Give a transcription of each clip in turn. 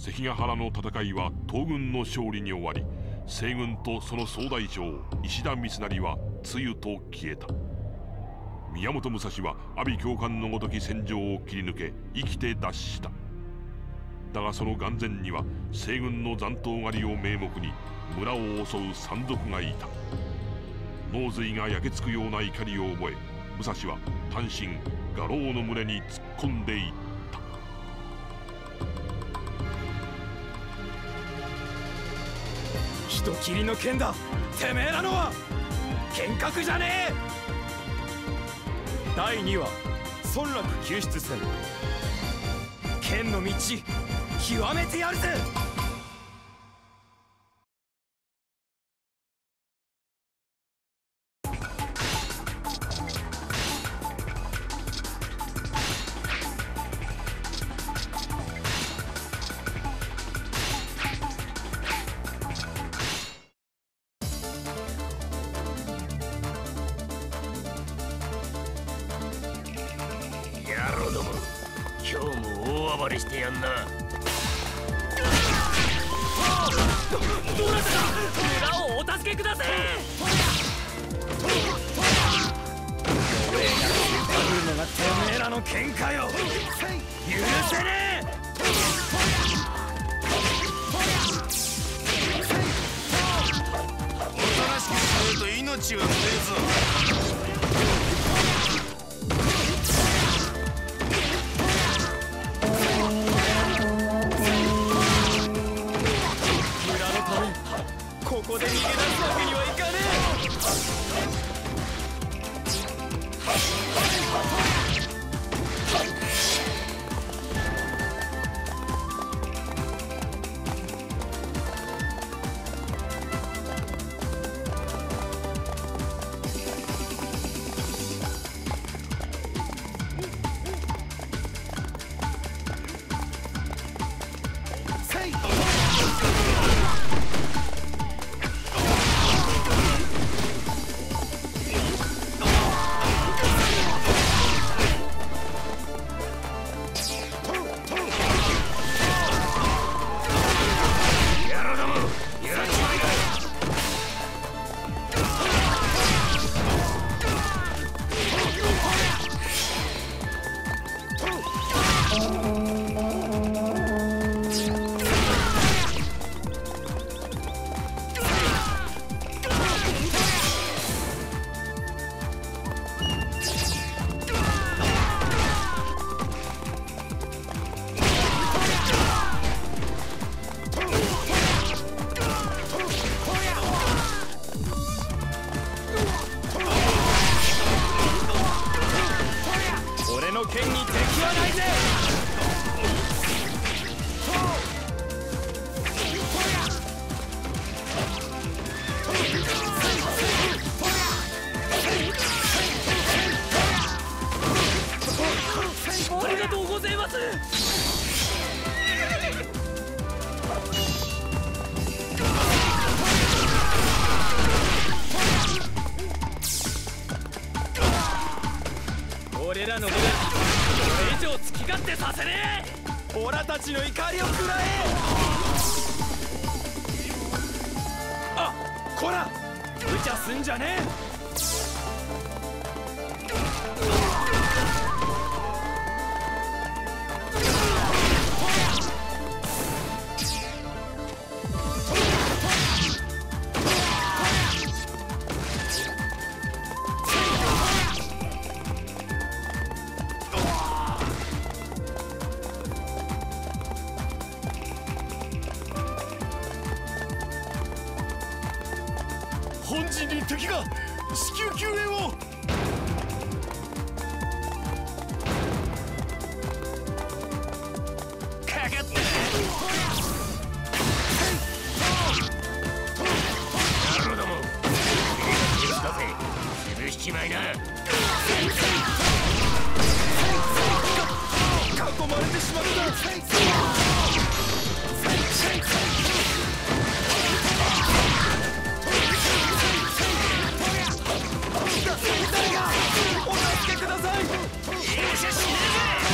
関ヶ原の戦いは東軍の勝利に終わり西軍とその総大将石田三成は露と消えた。宮本武蔵は阿鼻教官のごとき戦場を切り抜け生きて脱した。だがその眼前には西軍の残党狩りを名目に村を襲う山賊がいた。脳髄が焼けつくような怒りを覚え武蔵は単身画廊の群れに突っ込んでいった。人斬りの剣だ。てめえらのは剣格じゃねえ。第2話村落救出戦。剣の道極めてやるぜ。郎ど。も今日も大暴れしてやんな。どなたか村をお助けください俺が来るのがてめえらの喧嘩よ。許せねえ。おとなしくすると命は出るぞ。俺らの村に。これ以上突き勝手させねえオラたちの怒りを食らえあこら無茶すんじゃねえ本陣に敵が至急救援を。かかっ囲まれてしまった誰かお助けください。勇者死ねえぜ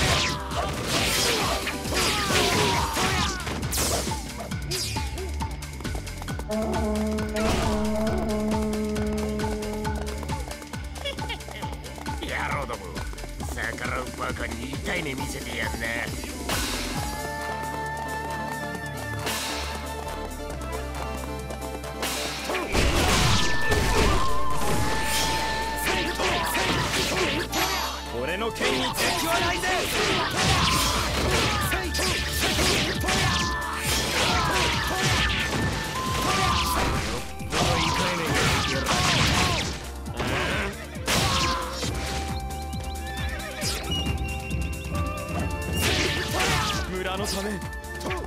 俺の剣に敵はないぜ村のため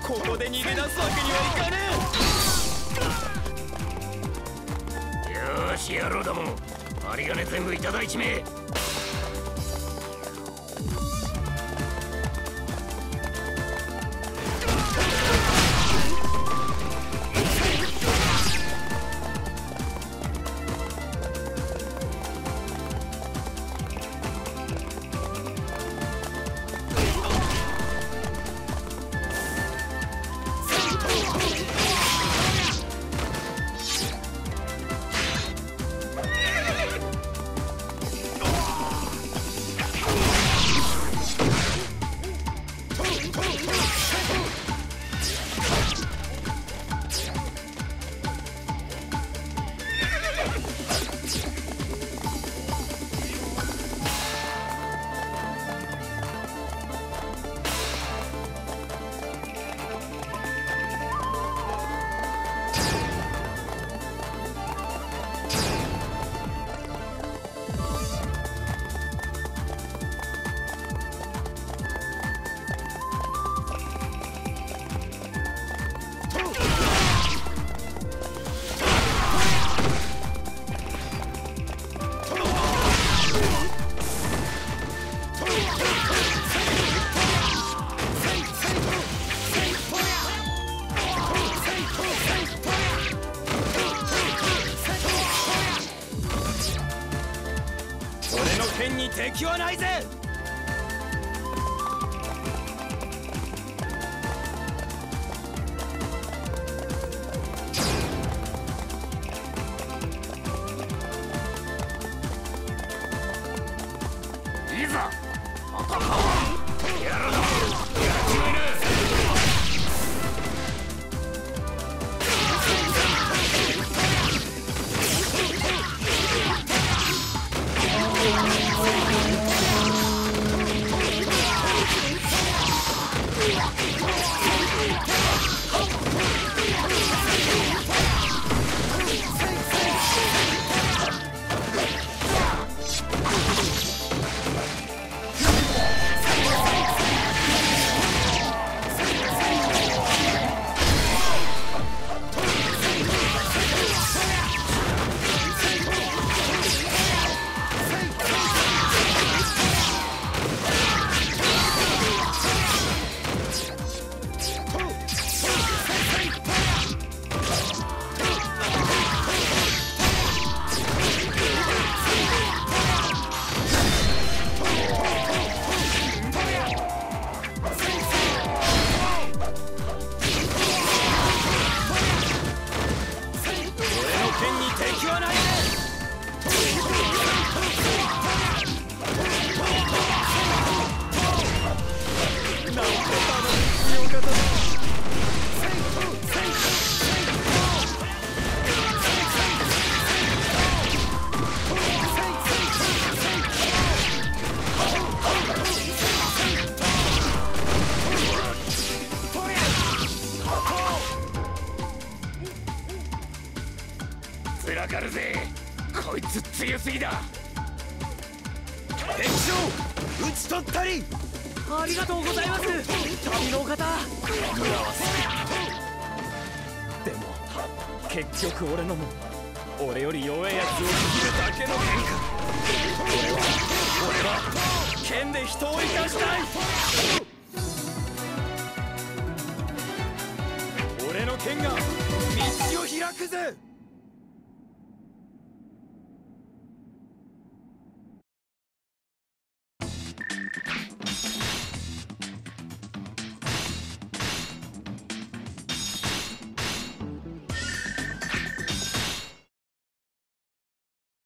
ここで逃げ出すわけにはいかねえよし野郎ども。有り金全部いただいちめえ。剣に敵はないぜ。いざ戦おう野郎どもやっちま剣に敵はないぜなんてあの強かった強すぎだ敵将討ち取ったり。ありがとうございます。旅のお方。村はでも結局俺のも俺より弱いやつを切るだけの剣か俺は俺は剣で人を生かしたい。俺の剣が道を開くぜ